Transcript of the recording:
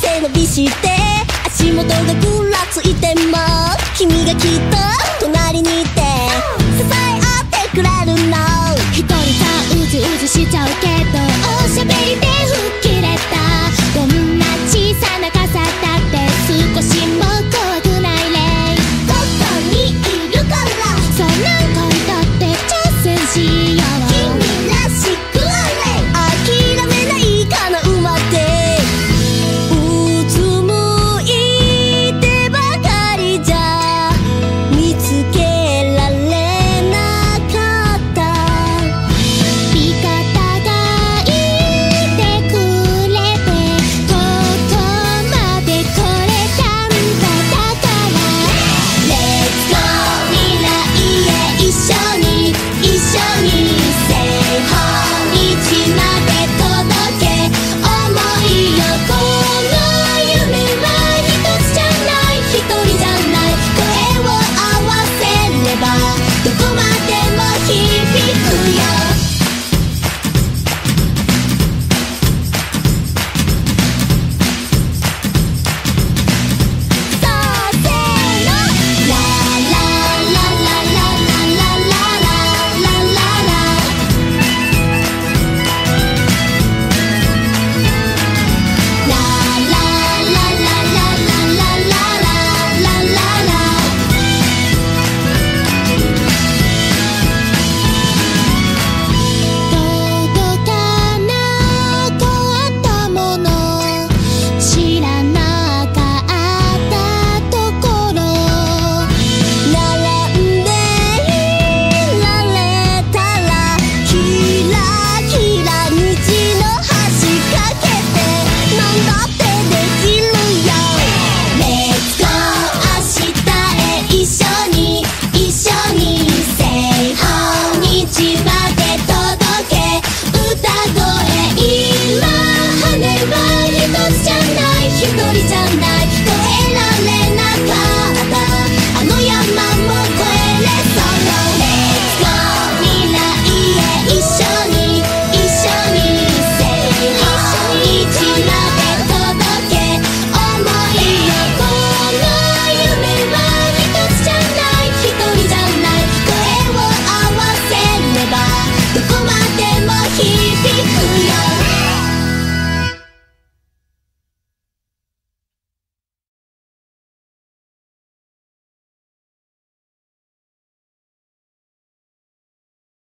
背伸びして足元がぐらついても君がきっと隣にいて支え合ってくれるの。一人さうじうじしちゃうけど。